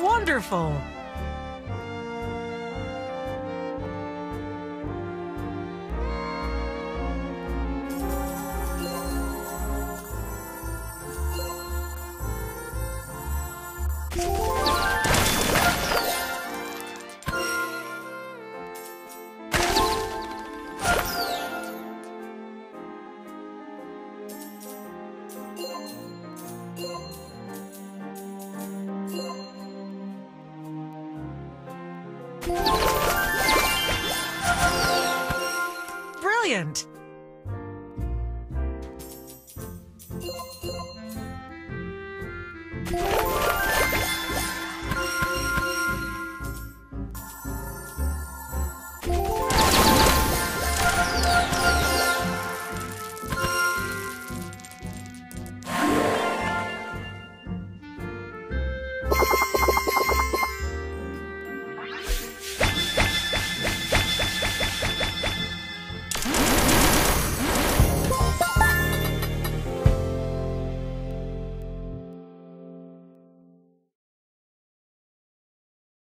Wonderful! brilliant!